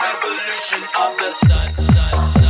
revolution of the sun. sun, sun,